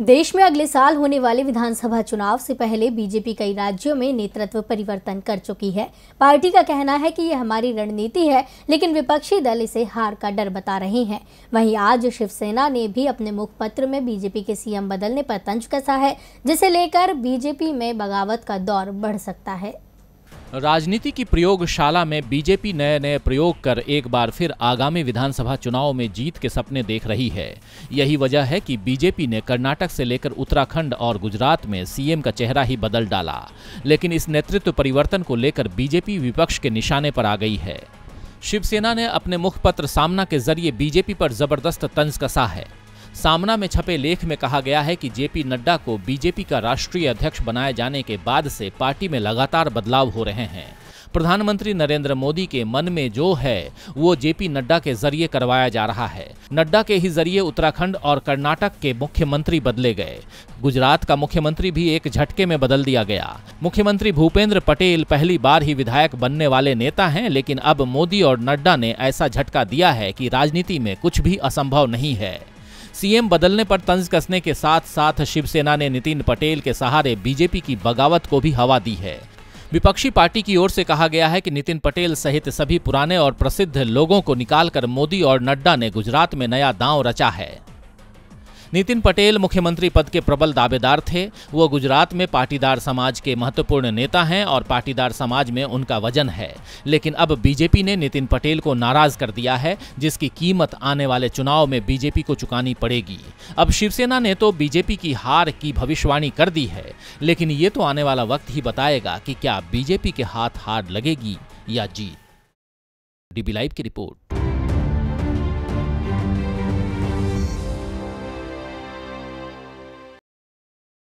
देश में अगले साल होने वाले विधानसभा चुनाव से पहले बीजेपी कई राज्यों में नेतृत्व परिवर्तन कर चुकी है। पार्टी का कहना है कि यह हमारी रणनीति है, लेकिन विपक्षी दल इसे हार का डर बता रहे हैं। वहीं आज शिवसेना ने भी अपने मुखपत्र में बीजेपी के सीएम बदलने पर तंज कसा है, जिसे लेकर बीजेपी में बगावत का दौर बढ़ सकता है। राजनीति की प्रयोगशाला में बीजेपी नए नए प्रयोग कर एक बार फिर आगामी विधानसभा चुनाव में जीत के सपने देख रही है। यही वजह है कि बीजेपी ने कर्नाटक से लेकर उत्तराखंड और गुजरात में सीएम का चेहरा ही बदल डाला। लेकिन इस नेतृत्व परिवर्तन को लेकर बीजेपी विपक्ष के निशाने पर आ गई है। शिवसेना ने अपने मुखपत्र सामना के ज़रिए बीजेपी पर ज़बरदस्त तंज कसा है। सामना में छपे लेख में कहा गया है कि जेपी नड्डा को बीजेपी का राष्ट्रीय अध्यक्ष बनाए जाने के बाद से पार्टी में लगातार बदलाव हो रहे हैं। प्रधानमंत्री नरेंद्र मोदी के मन में जो है, वो जेपी नड्डा के ज़रिए करवाया जा रहा है। नड्डा के ही ज़रिए उत्तराखंड और कर्नाटक के मुख्यमंत्री बदले गए। गुजरात का मुख्यमंत्री भी एक झटके में बदल दिया गया। मुख्यमंत्री भूपेंद्र पटेल पहली बार ही विधायक बनने वाले नेता हैं, लेकिन अब मोदी और नड्डा ने ऐसा झटका दिया है कि राजनीति में कुछ भी असंभव नहीं है। सीएम बदलने पर तंज कसने के साथ साथ शिवसेना ने नितिन पटेल के सहारे बीजेपी की बगावत को भी हवा दी है। विपक्षी पार्टी की ओर से कहा गया है कि नितिन पटेल सहित सभी पुराने और प्रसिद्ध लोगों को निकालकर मोदी और नड्डा ने गुजरात में नया दांव रचा है। नितिन पटेल मुख्यमंत्री पद के प्रबल दावेदार थे। वो गुजरात में पाटीदार समाज के महत्वपूर्ण नेता हैं और पाटीदार समाज में उनका वज़न है। लेकिन अब बीजेपी ने नितिन पटेल को नाराज़ कर दिया है, जिसकी कीमत आने वाले चुनाव में बीजेपी को चुकानी पड़ेगी। अब शिवसेना ने तो बीजेपी की हार की भविष्यवाणी कर दी है, लेकिन ये तो आने वाला वक्त ही बताएगा कि क्या बीजेपी के हाथ हार लगेगी या जीत। डीबी लाइव की रिपोर्ट।